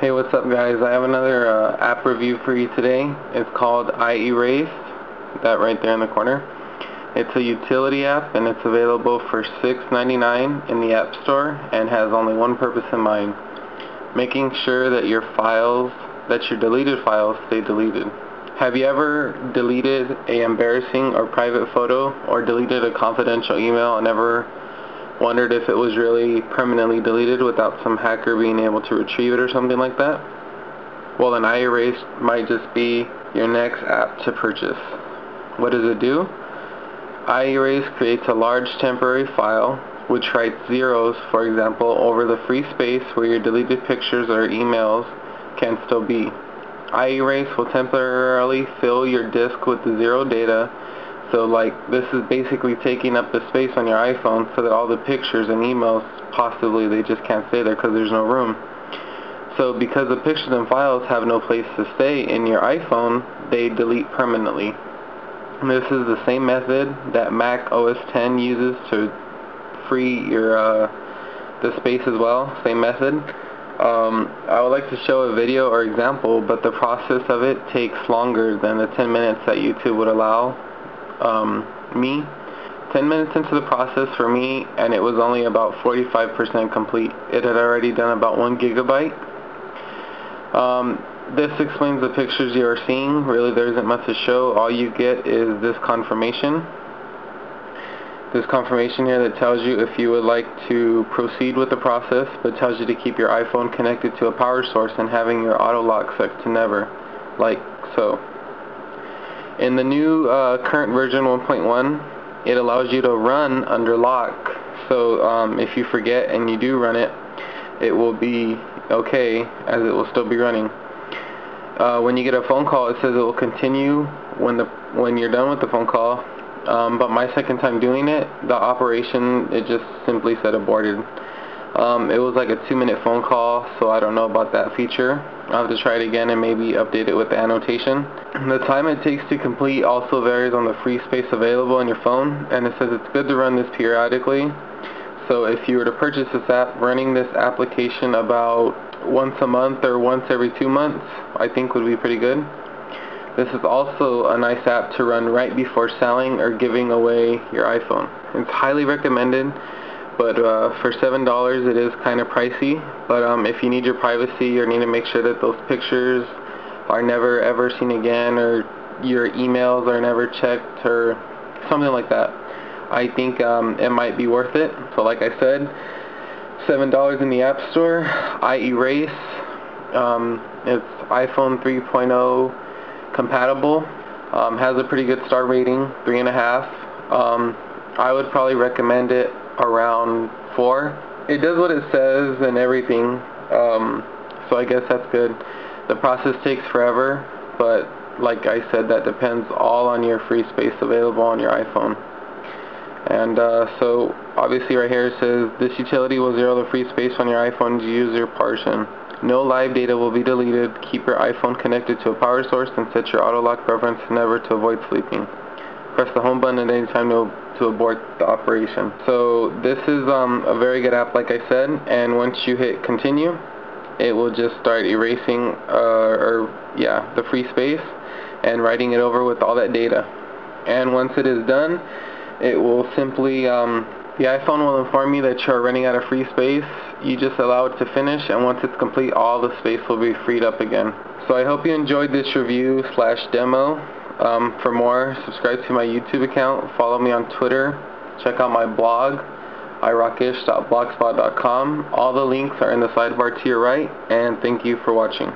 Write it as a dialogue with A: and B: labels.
A: Hey, what's up guys? I have another uh, app review for you today. It's called iErase, that right there in the corner. It's a utility app and it's available for $6.99 in the App Store and has only one purpose in mind. Making sure that your files, that your deleted files stay deleted. Have you ever deleted a embarrassing or private photo or deleted a confidential email and never wondered if it was really permanently deleted without some hacker being able to retrieve it or something like that? Well, an iErase might just be your next app to purchase. What does it do? iErase creates a large temporary file which writes zeros, for example, over the free space where your deleted pictures or emails can still be. iErase will temporarily fill your disk with zero data so like this is basically taking up the space on your iPhone so that all the pictures and emails possibly they just can't stay there because there's no room. So because the pictures and files have no place to stay in your iPhone, they delete permanently. This is the same method that Mac OS X uses to free your uh, the space as well. Same method. Um, I would like to show a video or example, but the process of it takes longer than the 10 minutes that YouTube would allow um, me 10 minutes into the process for me and it was only about 45% complete. It had already done about 1 gigabyte. Um, this explains the pictures you are seeing. Really there isn't much to show. All you get is this confirmation. This confirmation here that tells you if you would like to proceed with the process but tells you to keep your iPhone connected to a power source and having your auto lock set to never like so. In the new uh, current version 1.1, it allows you to run under lock. So um, if you forget and you do run it, it will be okay as it will still be running. Uh, when you get a phone call, it says it will continue when the when you're done with the phone call. Um, but my second time doing it, the operation it just simply said aborted. Um, it was like a two minute phone call, so I don't know about that feature. I'll have to try it again and maybe update it with the annotation. The time it takes to complete also varies on the free space available on your phone, and it says it's good to run this periodically. So if you were to purchase this app, running this application about once a month or once every two months, I think would be pretty good. This is also a nice app to run right before selling or giving away your iPhone. It's highly recommended but uh, for seven dollars it is kind of pricey. But um, if you need your privacy or need to make sure that those pictures are never ever seen again or your emails are never checked or something like that. I think um, it might be worth it. So like I said seven dollars in the App Store iErase um, it's iPhone 3.0 compatible um, has a pretty good star rating three and a half. Um, I would probably recommend it around 4. It does what it says and everything, um, so I guess that's good. The process takes forever, but like I said, that depends all on your free space available on your iPhone. And uh, so obviously right here it says this utility will zero the free space on your iPhone's user portion. No live data will be deleted. Keep your iPhone connected to a power source and set your auto lock preference never to avoid sleeping. Press the home button at any time to to abort the operation. So this is um, a very good app like I said and once you hit continue it will just start erasing uh, or yeah the free space and writing it over with all that data. And once it is done it will simply um, the iPhone will inform you that you're running out of free space. You just allow it to finish and once it's complete all the space will be freed up again. So I hope you enjoyed this review slash demo um, for more, subscribe to my YouTube account, follow me on Twitter, check out my blog, irockish.blogspot.com. All the links are in the sidebar to your right, and thank you for watching.